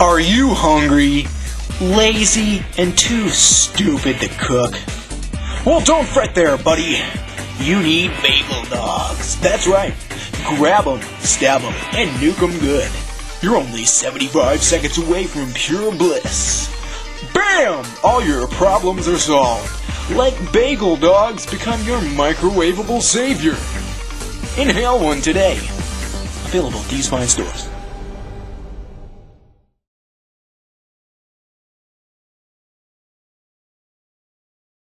Are you hungry, lazy, and too stupid to cook? Well, don't fret there, buddy. You need bagel dogs. That's right. Grab 'em, stab 'em, and nuke 'em good. You're only 75 seconds away from pure bliss. Bam! All your problems are solved. Let bagel dogs become your microwavable savior. Inhale one today. Available at these fine stores.